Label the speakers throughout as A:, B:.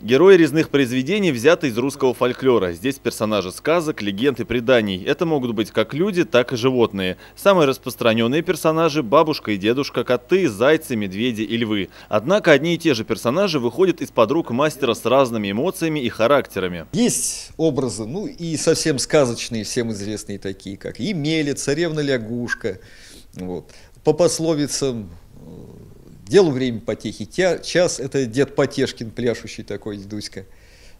A: Герои резных произведений взяты из русского фольклора. Здесь персонажи сказок, легенд и преданий. Это могут быть как люди, так и животные. Самые распространенные персонажи – бабушка и дедушка, коты, зайцы, медведи и львы. Однако одни и те же персонажи выходят из-под рук мастера с разными эмоциями и характерами.
B: Есть образы, ну и совсем сказочные, всем известные такие, как Емеля, царевна-лягушка. Вот. По пословицам Делу время потехи. Тя, час – это дед Потешкин, пляшущий такой, Дуська.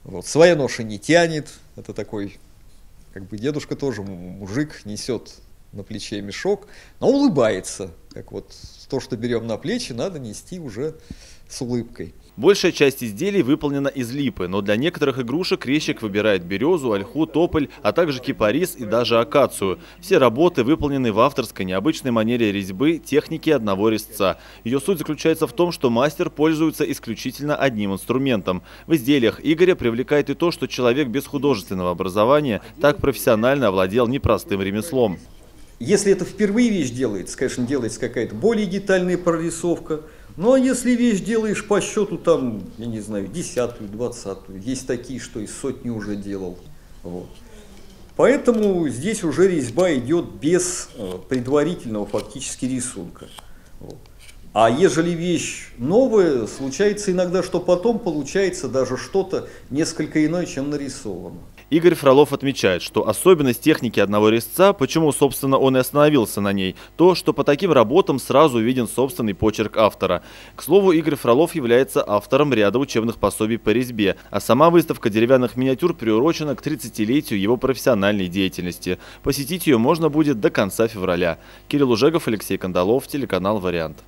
B: Вот. Своя ноша не тянет. Это такой, как бы дедушка тоже мужик, несет на плече мешок, но улыбается. Как вот то, что берем на плечи, надо нести уже с улыбкой.
A: Большая часть изделий выполнена из липы, но для некоторых игрушек резчик выбирает березу, ольху, тополь, а также кипарис и даже акацию. Все работы выполнены в авторской необычной манере резьбы техники одного резца. Ее суть заключается в том, что мастер пользуется исключительно одним инструментом. В изделиях Игоря привлекает и то, что человек без художественного образования так профессионально овладел непростым ремеслом.
B: Если это впервые вещь делается, конечно, делается какая-то более детальная прорисовка – ну а если вещь делаешь по счету там, я не знаю, десятую, двадцатую, есть такие, что и сотни уже делал. Вот. Поэтому здесь уже резьба идет без э, предварительного фактически рисунка. Вот. А ежели вещь новая, случается иногда, что потом получается даже что-то несколько иное, чем нарисовано.
A: Игорь Фролов отмечает, что особенность техники одного резца, почему, собственно, он и остановился на ней, то, что по таким работам сразу виден собственный почерк автора. К слову, Игорь Фролов является автором ряда учебных пособий по резьбе, а сама выставка деревянных миниатюр приурочена к 30-летию его профессиональной деятельности. Посетить ее можно будет до конца февраля. Кирилл Ужегов, Алексей Кандалов, телеканал «Вариант».